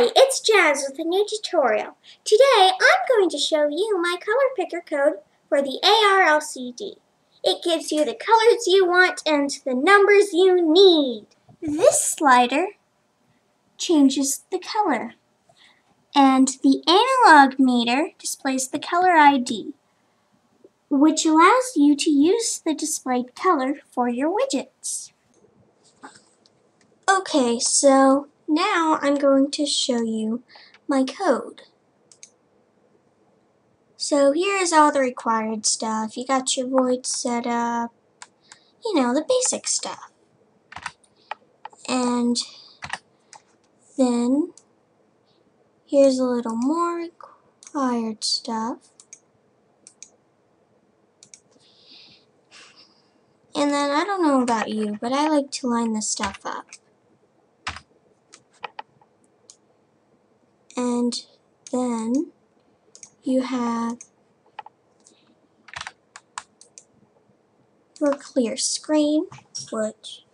Hi, it's Jazz with a new tutorial. Today I'm going to show you my color picker code for the ARLCD. It gives you the colors you want and the numbers you need. This slider changes the color and the analog meter displays the color ID which allows you to use the displayed color for your widgets. Okay, so now I'm going to show you my code. So here's all the required stuff. You got your void set up, you know, the basic stuff. And then here's a little more required stuff. And then I don't know about you, but I like to line this stuff up. And then you have your clear screen, which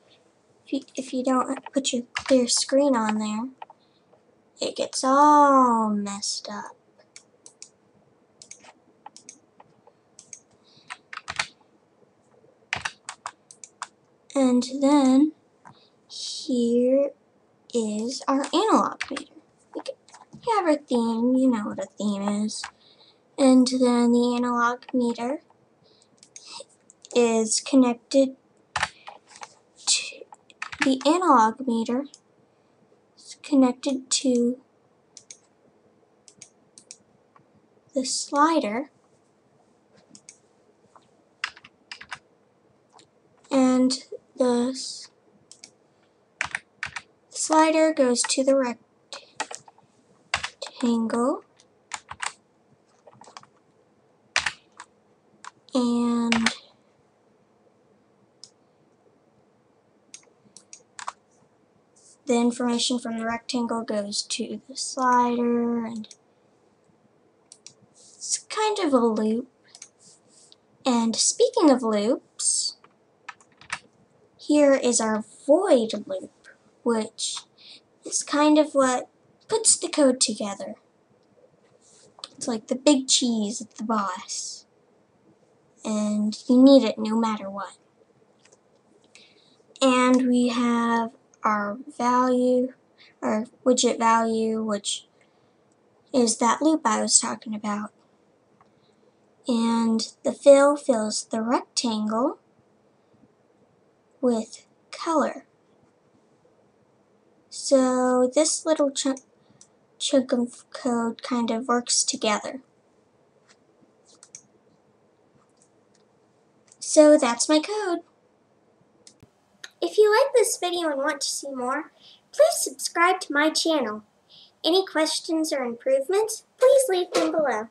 if you, if you don't put your clear screen on there, it gets all messed up. And then here is our analog meter have a theme, you know what a theme is. And then the analog meter is connected to the analog meter is connected to the slider and the slider goes to the rect rectangle and the information from the rectangle goes to the slider and it's kind of a loop. And speaking of loops, here is our void loop, which is kind of what puts the code together. It's like the big cheese at the boss. And you need it no matter what. And we have our value, our widget value, which is that loop I was talking about. And the fill fills the rectangle with color. So this little chunk chunk of code kind of works together. So that's my code. If you like this video and want to see more, please subscribe to my channel. Any questions or improvements, please leave them below.